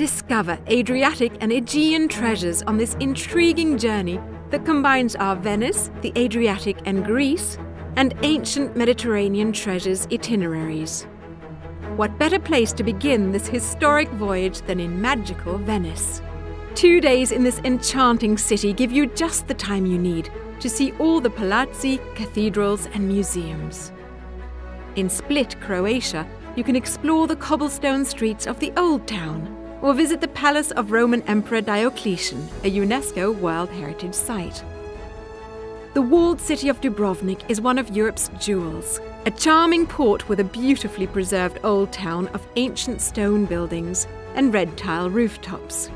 Discover Adriatic and Aegean treasures on this intriguing journey that combines our Venice, the Adriatic and Greece, and ancient Mediterranean treasures itineraries. What better place to begin this historic voyage than in magical Venice? Two days in this enchanting city give you just the time you need to see all the palazzi, cathedrals, and museums. In Split, Croatia, you can explore the cobblestone streets of the Old Town or visit the palace of Roman Emperor Diocletian, a UNESCO World Heritage Site. The walled city of Dubrovnik is one of Europe's jewels, a charming port with a beautifully preserved old town of ancient stone buildings and red tile rooftops.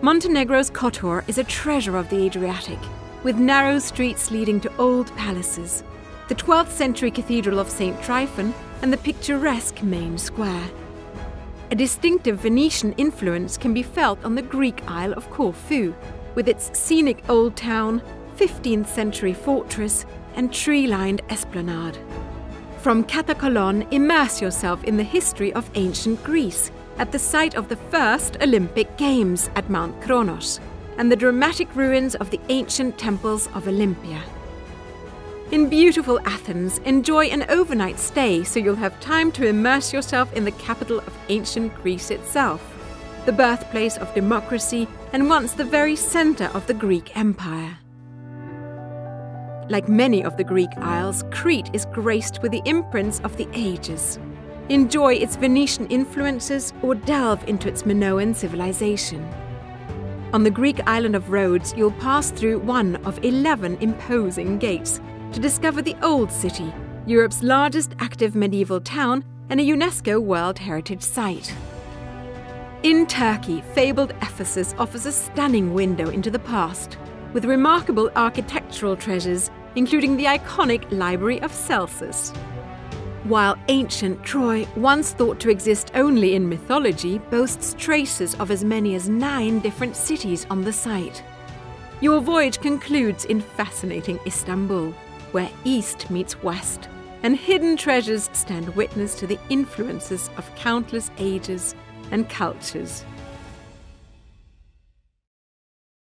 Montenegro's Kotor is a treasure of the Adriatic, with narrow streets leading to old palaces, the 12th century Cathedral of St. Tryphon, and the picturesque main square. A distinctive Venetian influence can be felt on the Greek Isle of Corfu, with its scenic old town, 15th century fortress, and tree lined esplanade. From Katakolon, immerse yourself in the history of ancient Greece at the site of the first Olympic Games at Mount Kronos and the dramatic ruins of the ancient temples of Olympia. In beautiful Athens, enjoy an overnight stay so you'll have time to immerse yourself in the capital of ancient Greece itself, the birthplace of democracy and once the very center of the Greek Empire. Like many of the Greek isles, Crete is graced with the imprints of the ages. Enjoy its Venetian influences or delve into its Minoan civilization. On the Greek island of Rhodes, you'll pass through one of 11 imposing gates to discover the Old City, Europe's largest active medieval town and a UNESCO World Heritage Site. In Turkey, fabled Ephesus offers a stunning window into the past, with remarkable architectural treasures, including the iconic Library of Celsus. While ancient Troy, once thought to exist only in mythology, boasts traces of as many as nine different cities on the site. Your voyage concludes in fascinating Istanbul, where East meets West, and hidden treasures stand witness to the influences of countless ages and cultures.